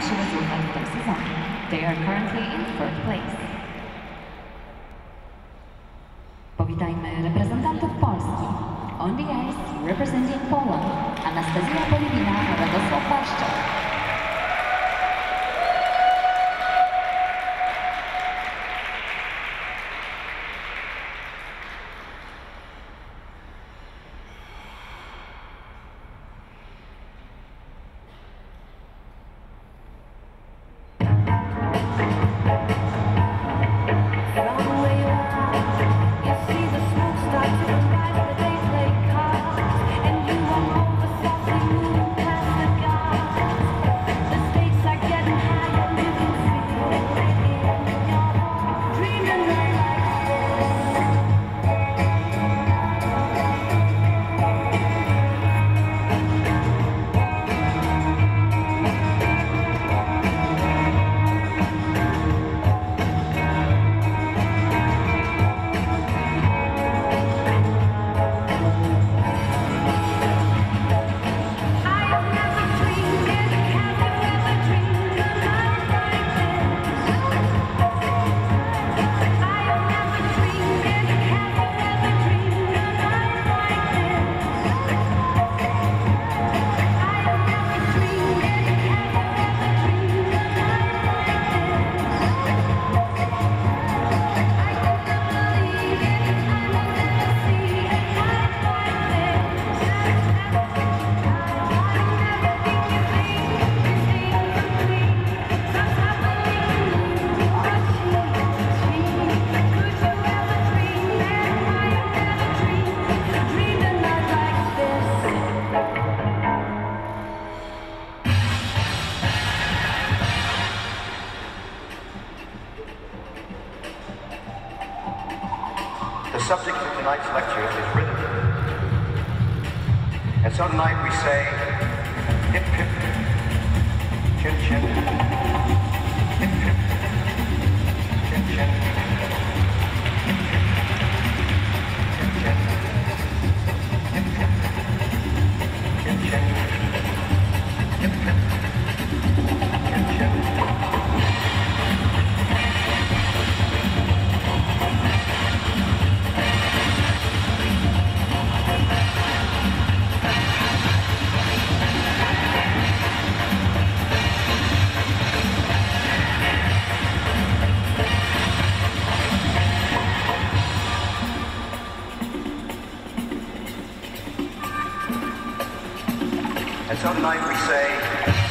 she was looking for They are currently in third place. Powitajmy reprezentantów Polski. On the ice, representing Poland, Anastasia Polibina The subject for tonight's lecture is rhythm. And so tonight we say, hip hip, chin chin. And sometimes we say,